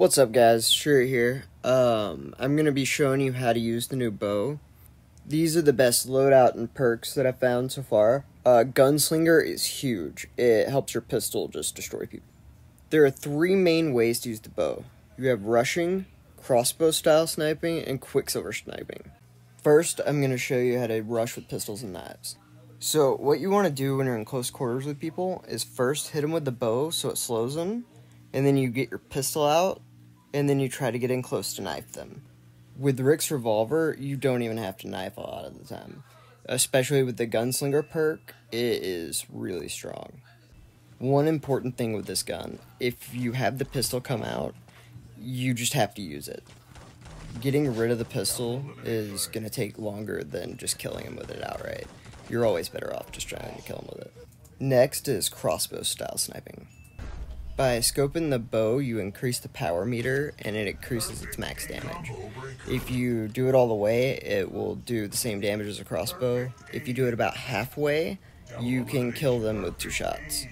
What's up guys, Shouri here. Um, I'm going to be showing you how to use the new bow. These are the best loadout and perks that I've found so far. Uh, Gunslinger is huge. It helps your pistol just destroy people. There are three main ways to use the bow. You have rushing, crossbow style sniping, and quicksilver sniping. First, I'm going to show you how to rush with pistols and knives. So, what you want to do when you're in close quarters with people is first hit them with the bow so it slows them, and then you get your pistol out, and then you try to get in close to knife them. With Rick's revolver, you don't even have to knife a lot of the time. Especially with the gunslinger perk, it is really strong. One important thing with this gun, if you have the pistol come out, you just have to use it. Getting rid of the pistol is going to take longer than just killing him with it outright. You're always better off just trying to kill him with it. Next is crossbow style sniping. By scoping the bow, you increase the power meter and it increases its max damage. If you do it all the way, it will do the same damage as a crossbow. If you do it about halfway, you can kill them with two shots.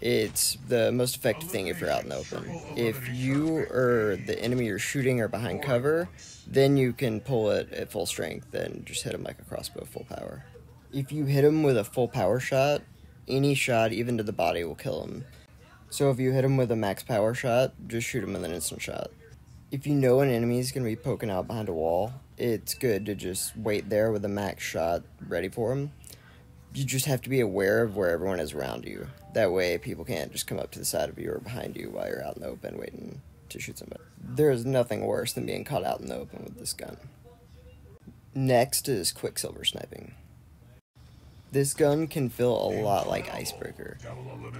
It's the most effective thing if you're out in the open. If you or the enemy you're shooting are behind cover, then you can pull it at full strength and just hit them like a crossbow full power. If you hit them with a full power shot, any shot, even to the body, will kill them. So if you hit him with a max power shot, just shoot him with an instant shot. If you know an enemy is going to be poking out behind a wall, it's good to just wait there with a max shot ready for him. You just have to be aware of where everyone is around you. That way, people can't just come up to the side of you or behind you while you're out in the open waiting to shoot somebody. There is nothing worse than being caught out in the open with this gun. Next is Quicksilver sniping. This gun can feel a lot like Icebreaker.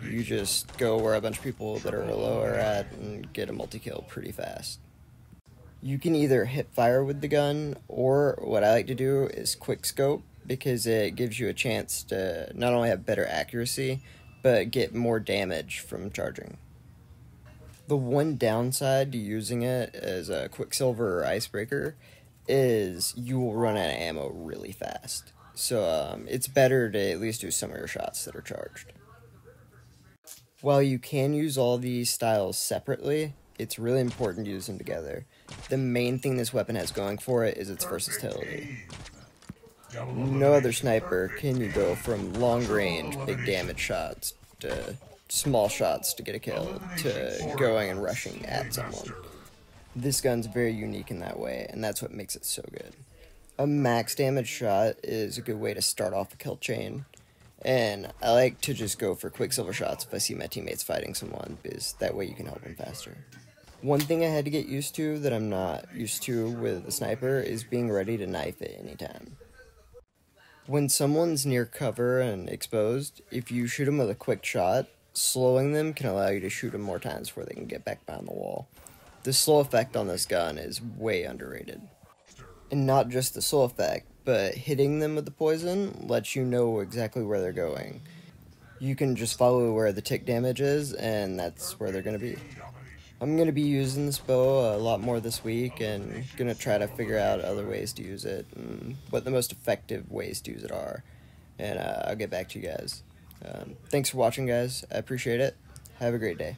You just go where a bunch of people that are low are at and get a multi-kill pretty fast. You can either hip fire with the gun, or what I like to do is quick scope, because it gives you a chance to not only have better accuracy, but get more damage from charging. The one downside to using it as a Quicksilver or Icebreaker is you will run out of ammo really fast. So um, it's better to at least do some of your shots that are charged. While you can use all these styles separately, it's really important to use them together. The main thing this weapon has going for it is its versatility. No other sniper can you go from long range, big damage shots to small shots to get a kill to going and rushing at someone. This gun's very unique in that way, and that's what makes it so good a max damage shot is a good way to start off a kill chain. And I like to just go for quicksilver shots if I see my teammates fighting someone, because that way you can help them faster. One thing I had to get used to that I'm not used to with a sniper is being ready to knife at any time. When someone's near cover and exposed, if you shoot them with a quick shot, slowing them can allow you to shoot them more times before they can get back behind the wall. The slow effect on this gun is way underrated and not just the slow effect, but hitting them with the poison lets you know exactly where they're going. You can just follow where the tick damage is, and that's where they're going to be. I'm going to be using this bow a lot more this week and going to try to figure out other ways to use it and what the most effective ways to use it are. And uh, I'll get back to you guys. Um, thanks for watching, guys. I appreciate it. Have a great day.